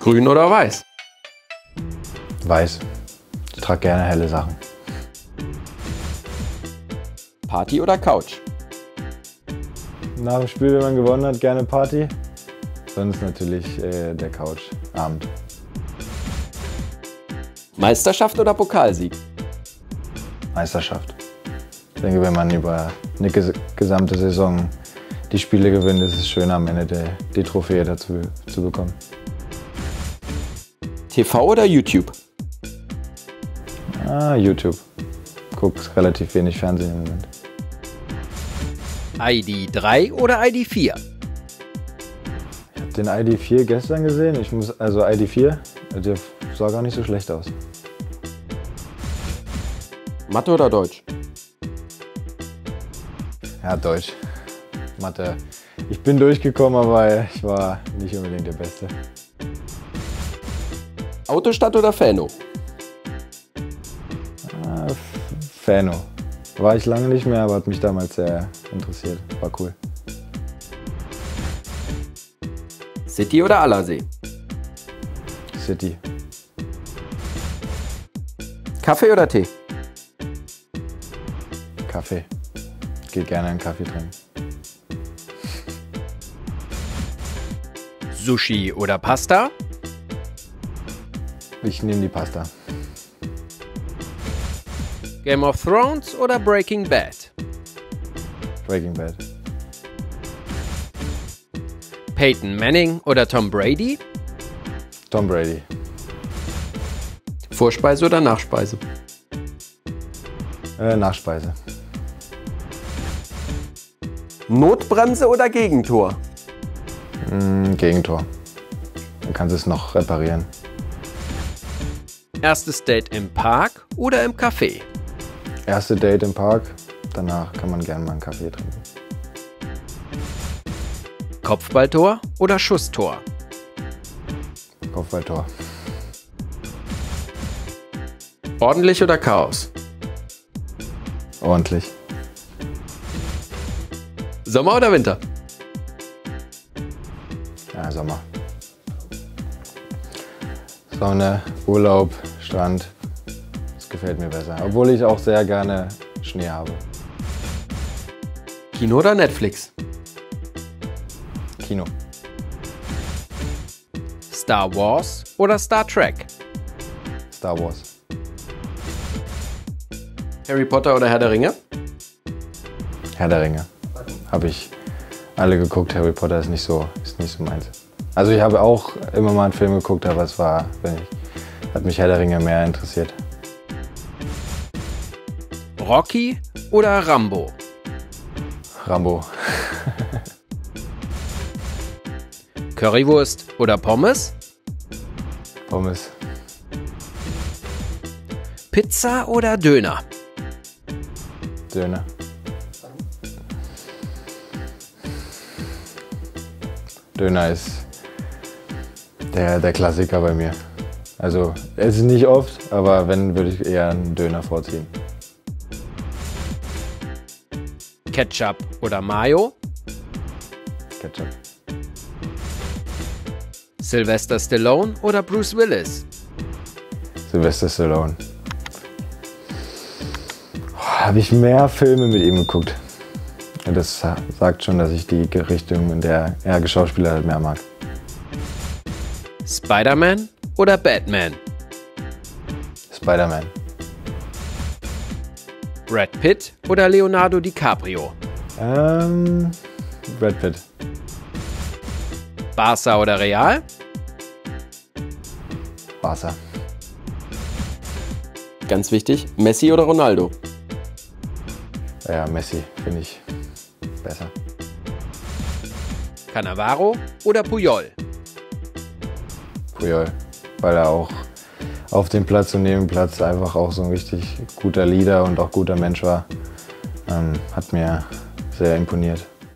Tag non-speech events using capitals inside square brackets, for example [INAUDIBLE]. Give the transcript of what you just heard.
Grün oder weiß? Weiß. Ich trage gerne helle Sachen. Party oder Couch? Nach dem Spiel, wenn man gewonnen hat, gerne Party. Sonst natürlich äh, der Couch-Abend. Meisterschaft oder Pokalsieg? Meisterschaft. Ich denke, wenn man über eine ges gesamte Saison die Spiele gewinnt, ist es schön, am Ende die Trophäe dazu zu bekommen. TV oder YouTube? Ah, YouTube. Guck relativ wenig Fernsehen im Moment. ID 3 oder ID 4? Ich habe den ID4 gestern gesehen. Ich muss, also ID4, der sah gar nicht so schlecht aus. Mathe oder Deutsch? Ja, Deutsch. Mathe. Ich bin durchgekommen, aber ich war nicht unbedingt der Beste. Autostadt oder Fano? Ah, Fano. War ich lange nicht mehr, aber hat mich damals sehr interessiert. War cool. City oder Allersee? City. Kaffee oder Tee? Kaffee. Geh gerne einen Kaffee trinken. Sushi oder Pasta? Ich nehme die Pasta. Game of Thrones oder Breaking Bad? Breaking Bad. Peyton Manning oder Tom Brady? Tom Brady. Vorspeise oder Nachspeise? Äh, Nachspeise. Notbremse oder Gegentor? Mm, Gegentor. Dann kannst du es noch reparieren. Erstes Date im Park oder im Café? Erste Date im Park. Danach kann man gerne mal einen Kaffee trinken. Kopfballtor oder Schusstor? Kopfballtor. Ordentlich oder Chaos? Ordentlich. Sommer oder Winter? Ja, Sommer. Sonne, Urlaub, Strand. Das gefällt mir besser. Obwohl ich auch sehr gerne Schnee habe. Kino oder Netflix? Kino. Star Wars oder Star Trek? Star Wars. Harry Potter oder Herr der Ringe? Herr der Ringe. Habe ich alle geguckt. Harry Potter ist nicht so, ist nicht so meins. Also ich habe auch immer mal einen Film geguckt, aber es war, wenn ich, hat mich Herr der Ringe mehr interessiert. Rocky oder Rambo? Rambo. [LAUGHS] Currywurst oder Pommes? Pommes. Pizza oder Döner? Döner. Döner ist der, der Klassiker bei mir. Also, es ist nicht oft, aber wenn, würde ich eher einen Döner vorziehen. Ketchup oder Mayo? Ketchup. Sylvester Stallone oder Bruce Willis? Sylvester Stallone. Habe ich mehr Filme mit ihm geguckt. Das sa- sagt schon, dass ich die Richtung, in der er geschauspielert hat, mehr mag. Spider-Man oder Batman? Spider-Man. Brad Pitt oder Leonardo DiCaprio? Ähm, Brad Pitt. Barca oder Real? Barca. Ganz wichtig, Messi oder Ronaldo? Ja, Messi finde ich besser. Cannavaro oder Puyol? Puyol. Weil er auch auf dem Platz und neben dem Platz einfach auch so ein richtig guter Leader und auch guter Mensch war. Ähm, hat mir sehr imponiert.